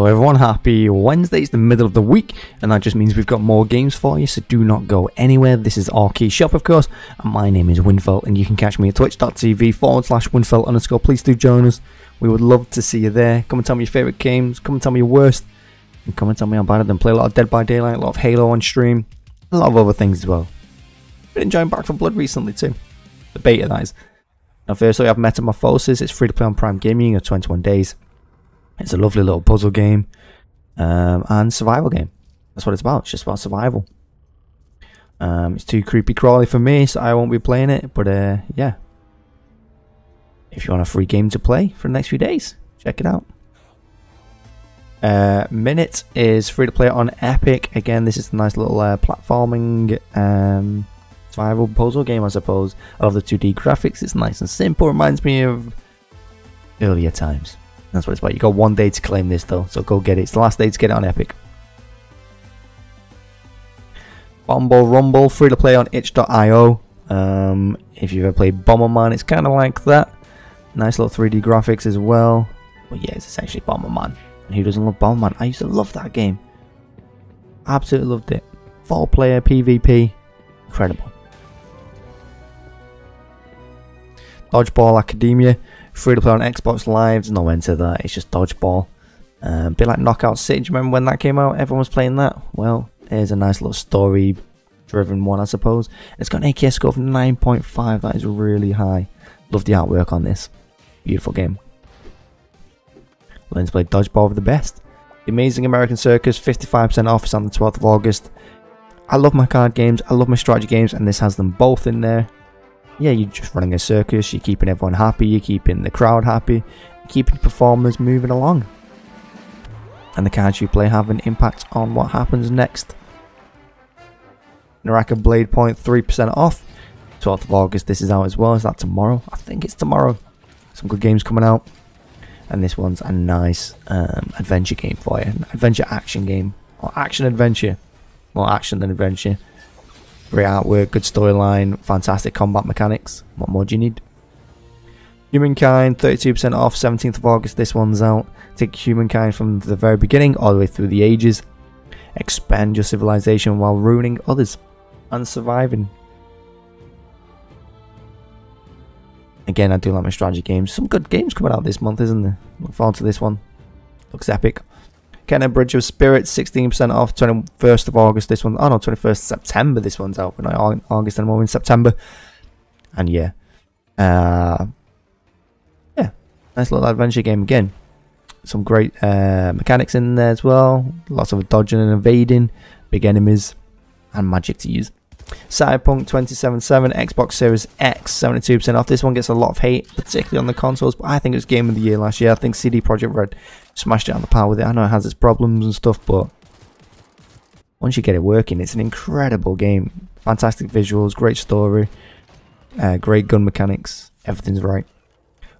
Hello everyone, happy Wednesday, it's the middle of the week and that just means we've got more games for you so do not go anywhere. This is Allkeyshop of course and my name is Windfell and you can catch me at twitch.tv forward slash Windfell underscore. Please do join us, we would love to see you there. Come and tell me your favourite games, come and tell me your worst and come and tell me I'm better than play a lot of Dead by Daylight, a lot of Halo on stream, a lot of other things as well. Been enjoying Back 4 Blood recently too, the beta that is. Now first we have Metamorphosis, it's free to play on Prime Gaming at 21 days. It's a lovely little puzzle game um, and survival game. That's what it's about. It's just about survival. Um, it's too creepy crawly for me, so I won't be playing it. But uh, yeah, if you want a free game to play for the next few days, check it out. Uh, Minit is free to play on Epic. Again, this is a nice little uh, platforming um, survival puzzle game, I suppose. I love the 2D graphics. It's nice and simple. Reminds me of earlier times. That's what it's about. You got one day to claim this though, so go get it. It's the last day to get it on Epic. Bombo Rumble, free to play on itch.io. Um, if you've ever played Bomberman, it's kind of like that. Nice little 3D graphics as well. But yeah, it's essentially Bomberman. And who doesn't love Bomberman? I used to love that game. Absolutely loved it. Four player PvP. Incredible. Dodgeball Academia. Free to play on Xbox Live, there's no end that, it's just dodgeball. Um, a bit like Knockout City, do you remember when that came out? Everyone was playing that? Well, here's a nice little story driven one, I suppose. It's got an AKS score of 9.5, that is really high. Love the artwork on this. Beautiful game. Learn to play dodgeball with the best. The Amazing American Circus, 55% off, it's on the 12th of August. I love my card games, I love my strategy games, and this has them both in there yeah, you're just running a circus, you're keeping everyone happy, you're keeping the crowd happy, keeping performers moving along. And the cards you play have an impact on what happens next. Naraka Bladepoint 3% off. 12th of August, this is out as well. Is that tomorrow? I think it's tomorrow. Some good games coming out. And this one's a nice um, adventure game for you. An adventure action game. Or action adventure. More action than adventure. Great artwork, good storyline, fantastic combat mechanics. What more do you need? Humankind, 32% off, 17th of August, this one's out. Take Humankind from the very beginning all the way through the ages. Expand your civilization while ruining others and surviving. Again, I do like my strategy games. Some good games coming out this month, isn't there? Look forward to this one. Looks epic. Kena Bridge of Spirits, 16% off, 21st of August, this one. Oh no, 21st September, this one's out. Not August anymore, in September. And yeah. Uh, yeah, nice little adventure game again. Some great uh, mechanics in there as well. Lots of dodging and evading, big enemies, and magic to use. Cyberpunk 2077 Xbox Series X 72% off. This one gets a lot of hate, particularly on the consoles, but I think it was game of the year last year. I think CD Projekt Red smashed it on the power with it. I know it has its problems and stuff, but once you get it working, it's an incredible game. Fantastic visuals, great story, uh, great gun mechanics. Everything's right.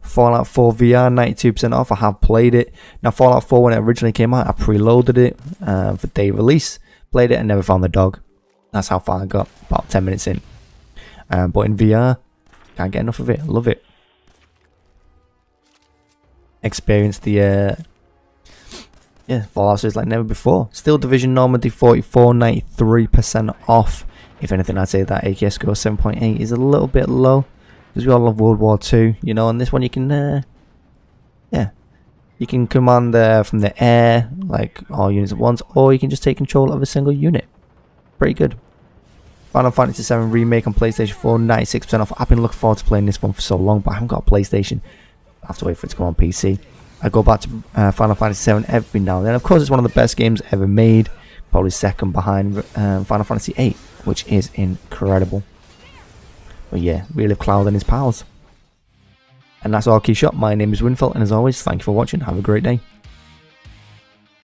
Fallout 4 VR 92% off. I have played it. Now Fallout 4 when it originally came out, I preloaded it uh, for day release. Played it and never found the dog. That's how far I got, about 10 minutes in. Um, but in VR, can't get enough of it. Love it. Experience the uh, yeah Fallout series like never before. Steel Division Normandy 44, 93% off. If anything, I'd say that AKS score 7.8 is a little bit low because we all love World War II, you know. And this one, you can, uh, yeah, you can command uh, from the air, like all units at once, or you can just take control of a single unit pretty good. Final Fantasy VII Remake on PlayStation 4, 96% off. I've been looking forward to playing this one for so long, but I haven't got a PlayStation. I have to wait for it to come on PC. I go back to uh, Final Fantasy VII every now and then. Of course, it's one of the best games ever made. Probably second behind um, Final Fantasy VIII, which is incredible. But yeah, relive Cloud and his pals. And that's Allkeyshop. My name is Windfell, and as always, thank you for watching. Have a great day.